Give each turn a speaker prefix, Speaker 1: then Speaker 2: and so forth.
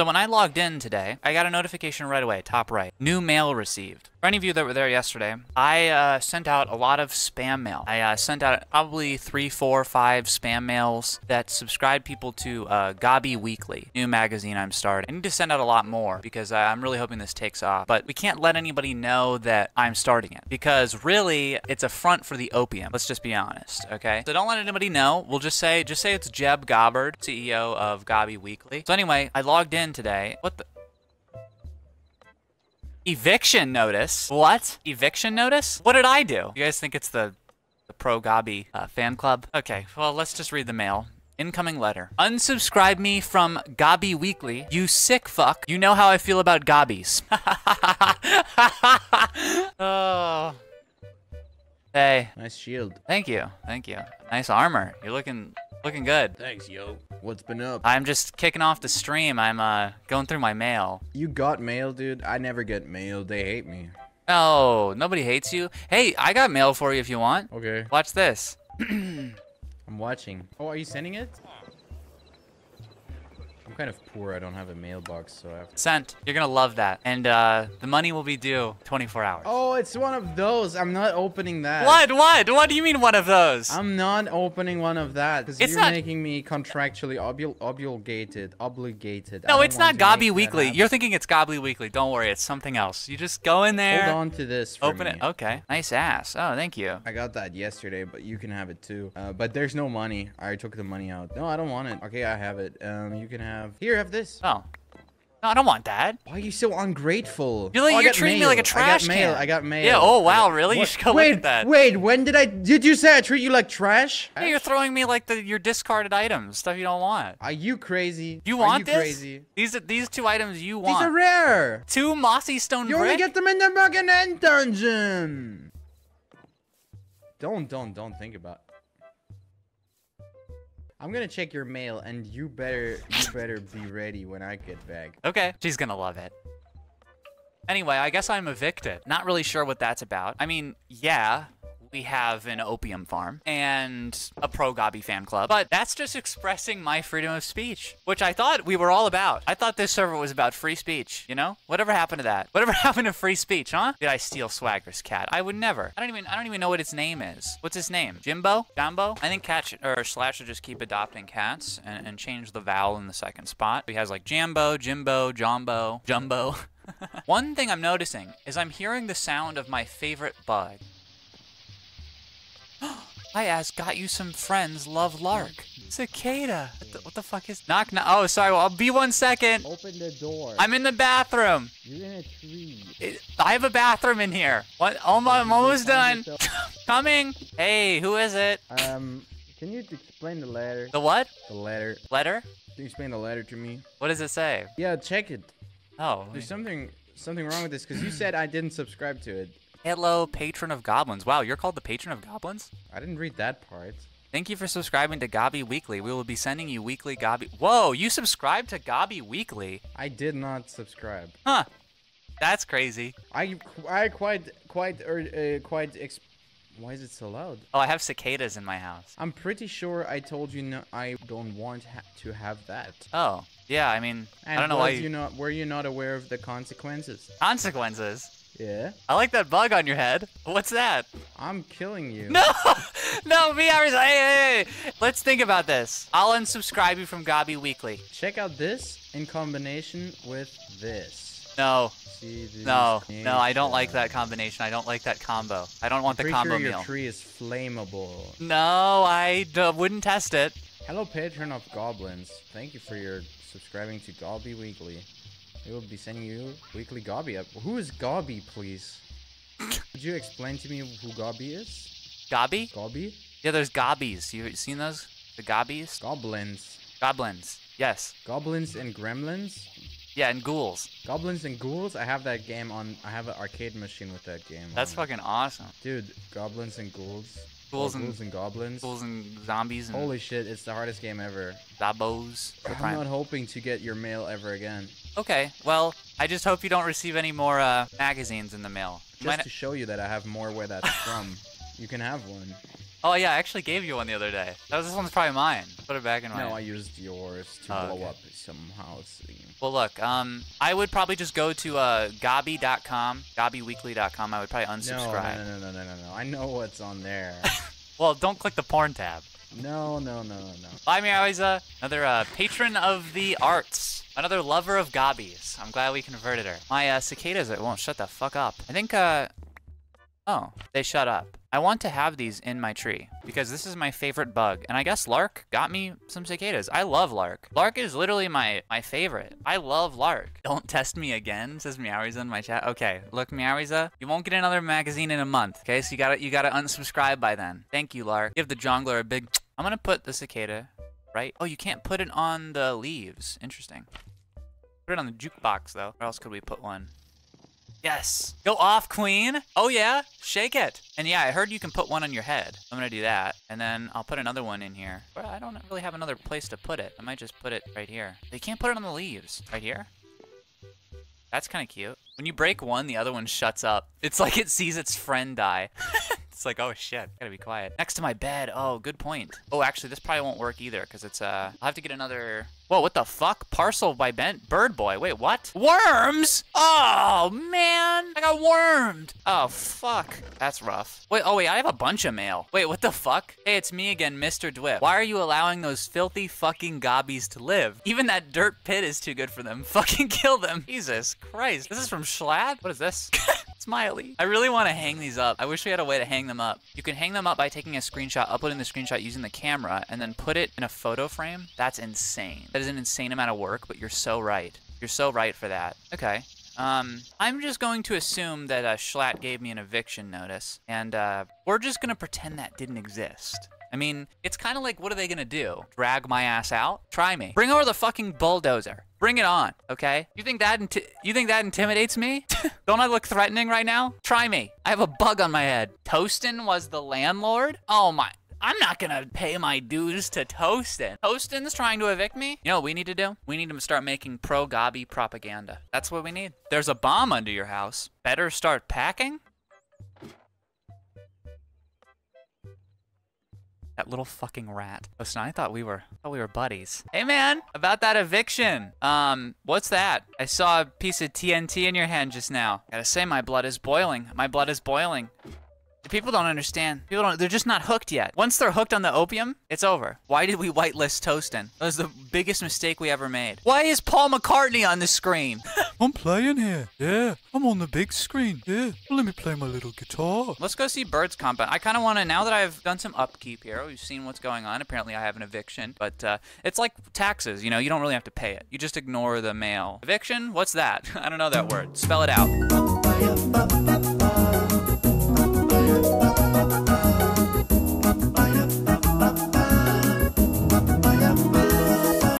Speaker 1: So when I logged in today, I got a notification right away, top right. New mail received. For any of you that were there yesterday, I uh, sent out a lot of spam mail. I uh, sent out probably three, four, five spam mails that subscribed people to uh, Gabi Weekly, new magazine I'm starting. I need to send out a lot more because uh, I'm really hoping this takes off. But we can't let anybody know that I'm starting it because really it's a front for the opium. Let's just be honest, okay? So don't let anybody know. We'll just say, just say it's Jeb Gobbard, CEO of Gabi Weekly. So anyway, I logged in today. What the? Eviction notice? What? Eviction notice? What did I do? You guys think it's the, the Pro Gabi uh, fan club? Okay, well, let's just read the mail. Incoming letter. Unsubscribe me from Gabi Weekly. You sick fuck. You know how I feel about Gabis. oh. Hey.
Speaker 2: Nice shield.
Speaker 1: Thank you. Thank you. Nice armor. You're looking looking good.
Speaker 2: Thanks, yo. What's been up?
Speaker 1: I'm just kicking off the stream. I'm uh going through my mail.
Speaker 2: You got mail, dude? I never get mail. They hate me.
Speaker 1: No, nobody hates you. Hey, I got mail for you if you want.
Speaker 2: Okay.
Speaker 1: Watch this.
Speaker 2: I'm watching. Oh, are you sending it? I'm kind of poor. I don't have a mailbox, so I have to...
Speaker 1: Sent. You're gonna love that. And uh, the money will be due 24 hours.
Speaker 2: Oh, it's one of those. I'm not opening that.
Speaker 1: What? What? What do you mean one of those?
Speaker 2: I'm not opening one of that because
Speaker 1: It's
Speaker 2: you're
Speaker 1: not-
Speaker 2: making me contractually obli obligated. Obligated.
Speaker 1: No, it's not
Speaker 2: want to
Speaker 1: Gabi
Speaker 2: make that
Speaker 1: Weekly. You're thinking it's Gabi Weekly. Don't worry, it's something else. You just go in there.
Speaker 2: Hold on to this. For
Speaker 1: Open
Speaker 2: me.
Speaker 1: it. Okay. Nice ass. Oh, thank you.
Speaker 2: I got that yesterday, but you can have it too. Uh, but there's no money. I took the money out. No, I don't want it. Okay, I have it. Um, you can have. Here, have this.
Speaker 1: Oh. No, I don't want that.
Speaker 2: Why are you so ungrateful?
Speaker 1: You're, like,
Speaker 2: Oh,
Speaker 1: you're treating me like a trash
Speaker 2: I got mail.
Speaker 1: can.
Speaker 2: I got mail.
Speaker 1: Yeah, oh, wow, really? You should go look
Speaker 2: wait,
Speaker 1: at that.
Speaker 2: Wait, when did I? Did you say I treat you like trash?
Speaker 1: Hey, you're throwing me like the your discarded items, stuff you don't want.
Speaker 2: Are you crazy?
Speaker 1: You
Speaker 2: Are
Speaker 1: want
Speaker 2: you
Speaker 1: this?
Speaker 2: crazy?
Speaker 1: These are these two items you want.
Speaker 2: These are rare.
Speaker 1: Two mossy stone
Speaker 2: You
Speaker 1: brick.
Speaker 2: only get them in the Muggin End dungeon. Don't, don't, don't think about. I'm gonna check your mail, and you better, you better be ready when I get back.
Speaker 1: Okay, she's gonna love it. Anyway, I guess I'm evicted. Not really sure what that's about. I mean, yeah, we have an opium farm and a pro Gabi fan club, but that's just expressing my freedom of speech, which I thought we were all about. I thought this server was about free speech, you know? Whatever happened to that? Whatever happened to free speech, huh? Did I steal Swagger's cat? I would never. I don't even I don't even know what its name is. What's his name? Jimbo? Jumbo? I think cat or Slash should just keep adopting cats and, and change the vowel in the second spot. He has like Jambo, Jimbo, Jumbo, Jumbo. One thing I'm noticing is I'm hearing the sound of my favorite bug. Hi, As. Got you some friends. Love Lark. Cicada. What the, what the fuck is... Knock, knock. Oh, sorry. Well, I'll be one second.
Speaker 2: Open the door.
Speaker 1: I'm in the bathroom.
Speaker 2: You're in a tree.
Speaker 1: It- I have a bathroom in here. What? Almost, I'm almost done. Coming. Hey, who is it?
Speaker 2: Um, can you explain the letter?
Speaker 1: The what?
Speaker 2: The letter.
Speaker 1: Letter?
Speaker 2: Can you explain the letter to me?
Speaker 1: What does it say?
Speaker 2: Yeah, check it.
Speaker 1: Oh.
Speaker 2: There's something, something wrong with this because you said I didn't subscribe to it.
Speaker 1: Hello, patron of goblins. Wow, you're called the patron of goblins?
Speaker 2: I didn't read that part.
Speaker 1: Thank you for subscribing to Gabi Weekly. We will be sending you weekly Gabi. Whoa, you subscribe to Gabi Weekly?
Speaker 2: I did not subscribe.
Speaker 1: Huh. That's crazy.
Speaker 2: I, I quite, quite, er, uh, quite. Ex- Why is it so loud?
Speaker 1: Oh, I have cicadas in my house.
Speaker 2: I'm pretty sure I told you no, I don't want ha- to have that.
Speaker 1: Oh, yeah. I mean,
Speaker 2: And
Speaker 1: I don't know why.
Speaker 2: you
Speaker 1: You...
Speaker 2: not were you not aware of the consequences?
Speaker 1: Consequences.
Speaker 2: Yeah.
Speaker 1: I like that bug on your head. What's that?
Speaker 2: I'm killing you.
Speaker 1: No, no, me. I was. Hey, hey, hey. Let's think about this. I'll unsubscribe you from Gabi Weekly.
Speaker 2: Check out this in combination with this.
Speaker 1: No,
Speaker 2: See
Speaker 1: no, no. I don't like that combination. I don't like that combo. I don't want the
Speaker 2: Pretty
Speaker 1: combo
Speaker 2: sure your
Speaker 1: meal.
Speaker 2: tree is flammable.
Speaker 1: No, I d- wouldn't test it.
Speaker 2: Hello, patron of goblins. Thank you for your subscribing to Gobby Weekly. We will be sending you weekly Gobby up. Who is Gobby, please? Could you explain to me who Gobby is?
Speaker 1: Gobby?
Speaker 2: Gobby?
Speaker 1: Yeah, there's gobbies. You seen those? The gobbies?
Speaker 2: Goblins.
Speaker 1: Goblins. Yes.
Speaker 2: Goblins and gremlins?
Speaker 1: Yeah, and ghouls.
Speaker 2: Goblins and ghouls? I have that game on. I have an arcade machine with that game.
Speaker 1: That's
Speaker 2: it.
Speaker 1: fucking awesome.
Speaker 2: Dude, goblins and ghouls.
Speaker 1: Ghouls and-
Speaker 2: ghouls and goblins.
Speaker 1: Ghouls and zombies and
Speaker 2: Holy shit, it's the hardest game ever.
Speaker 1: zabos.
Speaker 2: I'm not hoping to get your mail ever again.
Speaker 1: Okay, well, I just hope you don't receive any more uh, magazines in the mail.
Speaker 2: Just
Speaker 1: might-
Speaker 2: to show you that I have more where that's from. You can have one.
Speaker 1: Oh yeah, I actually gave you one the other day. That was, this one's probably mine. Put it back in my.
Speaker 2: No, I used yours to
Speaker 1: Oh,
Speaker 2: blow
Speaker 1: okay.
Speaker 2: up somehow.
Speaker 1: Well, look, um, I would probably just go to uh, Gabi.com, GabiWeekly.com. I would probably
Speaker 2: No,
Speaker 1: unsubscribe.
Speaker 2: no, no, no, no, no, no. I know what's on there.
Speaker 1: Well, don't click the porn tab.
Speaker 2: No, no, no, no.
Speaker 1: Bye, Meowiza. Another uh, patron of the arts. Another lover of gobbies. I'm glad we converted her. My uh, cicadas it won't shut the fuck up. I think, uh... Oh, they shut up. I want to have these in my tree because this is my favorite bug. And I guess Lark got me some cicadas. I love Lark. Lark is literally my, my favorite. I love Lark. Don't test me again, says Meowiza in my chat. Okay, look, Meowiza, you won't get another magazine in a month. Okay, so you gotta, you gotta unsubscribe by then. Thank you, Lark. Give the jongler a big... I'm gonna put the cicada right? Oh, you can't put it on the leaves. Interesting. Put it on the jukebox, though. Where else could we put one? Yes. Go off, queen. Oh, yeah. Shake it. And yeah, I heard you can put one on your head. I'm going to do that. And then I'll put another one in here. But I don't really have another place to put it. I might just put it right here. They can't put it on the leaves. Right here? That's kind of cute. When you break one, the other one shuts up. It's like it sees its friend die. it's like, oh shit, gotta be quiet. Next to my bed. Oh, good point. Oh, actually, this probably won't work either because it's uh, I'll have to get another. Whoa, what the fuck? Parcel by Ben Bird Boy. Wait, what? Worms? Oh man, I got wormed. Oh fuck, that's rough. Wait, oh wait, I have a bunch of mail. Wait, what the fuck? Hey, it's me again, Mr. Dwip. Why are you allowing those filthy fucking gobbies to live? Even that dirt pit is too good for them. Fucking kill them. Jesus Christ. This is from Schlatt? What is this? Smiley. I really want to hang these up. I wish we had a way to hang them up. You can hang them up by taking a screenshot, uploading the screenshot using the camera, and then put it in a photo frame. That's insane. That is an insane amount of work, but you're so right. You're so right for that. Okay. Um, I'm just going to assume that uh, Schlatt gave me an eviction notice, and uh, we're just gonna pretend that didn't exist. I mean, it's kind of like, what are they gonna do? Drag my ass out? Try me. Bring over the fucking bulldozer. Bring it on, okay? You think that you think that intimidates me? Don't I look threatening right now? Try me. I have a bug on my head. Toastin was the landlord? Oh my. I'm not gonna pay my dues to Toastin. Toastin's trying to evict me? You know what we need to do? We need to start making pro Gabi propaganda. That's what we need. There's a bomb under your house. Better start packing? That little fucking rat. Listen, I thought we were thought we were buddies. Hey man, about that eviction. Um, what's that? I saw a piece of TNT in your hand just now. Gotta say, my blood is boiling. My blood is boiling. People don't understand. People don't. They're just not hooked yet. Once they're hooked on the opium, it's over. Why did we whitelist Toastin? That was the biggest mistake we ever made. Why is Paul McCartney on the screen?
Speaker 3: I'm playing here. Yeah, I'm on the big screen. Yeah, well, let me play my little guitar.
Speaker 1: Let's go see Bird's compound. I kind of want to, now that I've done some upkeep here, we've seen what's going on. Apparently, I have an eviction, but uh, it's like taxes. You know, you don't really have to pay it. You just ignore the mail. Eviction? What's that? I don't know that word. Spell it out.